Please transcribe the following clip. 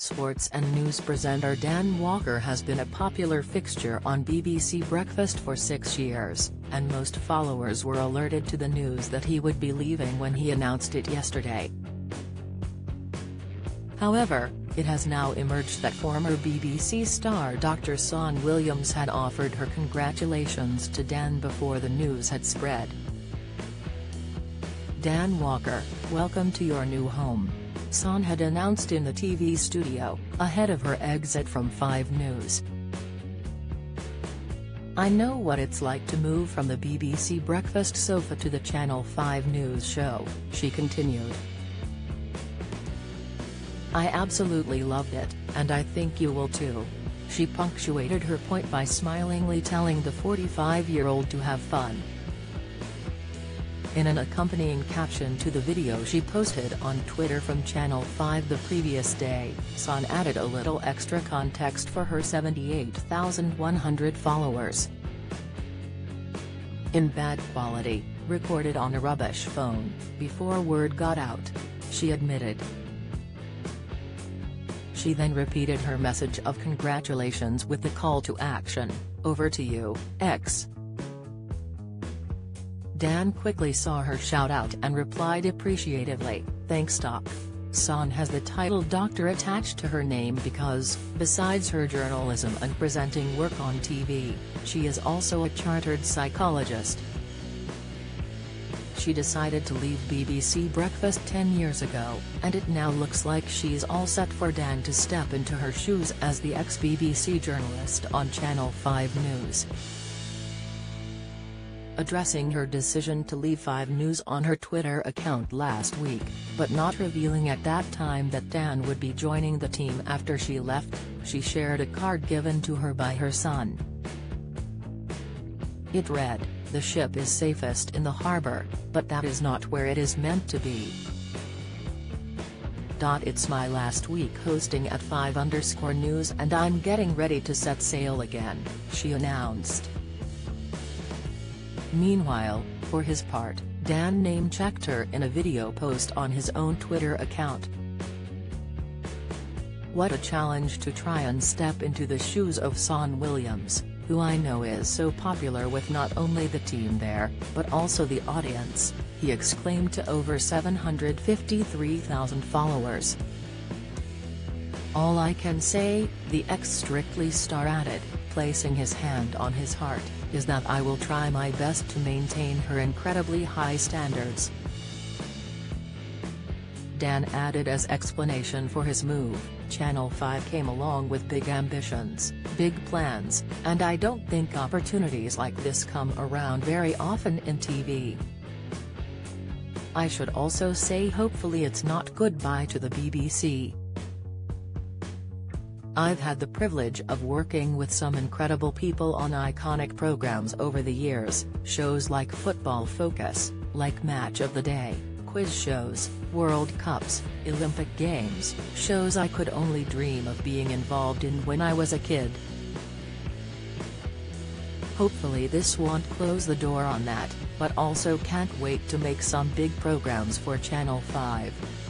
Sports and news presenter Dan Walker has been a popular fixture on BBC Breakfast for six years, and most followers were alerted to the news that he would be leaving when he announced it yesterday. However, it has now emerged that former BBC star Dr Sian Williams had offered her congratulations to Dan before the news had spread. Dan Walker, welcome to your new home. Sian had announced in the TV studio, ahead of her exit from 5 News. I know what it's like to move from the BBC breakfast sofa to the Channel 5 News show, she continued. I absolutely loved it, and I think you will too. She punctuated her point by smilingly telling the 45-year-old to have fun. In an accompanying caption to the video she posted on Twitter from Channel 5 the previous day, Sian added a little extra context for her 78,100 followers. In bad quality, recorded on a rubbish phone, before word got out. She admitted. She then repeated her message of congratulations with the call to action, over to you, X. Dan quickly saw her shout out and replied appreciatively, thanks Doc. Sian has the title doctor attached to her name because, besides her journalism and presenting work on TV, she is also a chartered psychologist. She decided to leave BBC Breakfast 10 years ago, and it now looks like she's all set for Dan to step into her shoes as the ex-BBC journalist on Channel 5 News addressing her decision to leave 5 News on her Twitter account last week, but not revealing at that time that Dan would be joining the team after she left, she shared a card given to her by her son. It read, the ship is safest in the harbor, but that is not where it is meant to be. It's my last week hosting at 5 underscore news and I'm getting ready to set sail again, she announced. Meanwhile, for his part, Dan name-checked her in a video post on his own Twitter account. What a challenge to try and step into the shoes of Sian Williams, who I know is so popular with not only the team there, but also the audience, he exclaimed to over 753,000 followers. All I can say, the ex-Strictly star added, placing his hand on his heart, is that I will try my best to maintain her incredibly high standards. Dan added as explanation for his move, Channel 5 came along with big ambitions, big plans, and I don't think opportunities like this come around very often in TV. I should also say hopefully it's not goodbye to the BBC. I've had the privilege of working with some incredible people on iconic programs over the years, shows like Football Focus, like Match of the Day, quiz shows, World Cups, Olympic Games, shows I could only dream of being involved in when I was a kid. Hopefully this won't close the door on that, but also can't wait to make some big programs for Channel 5.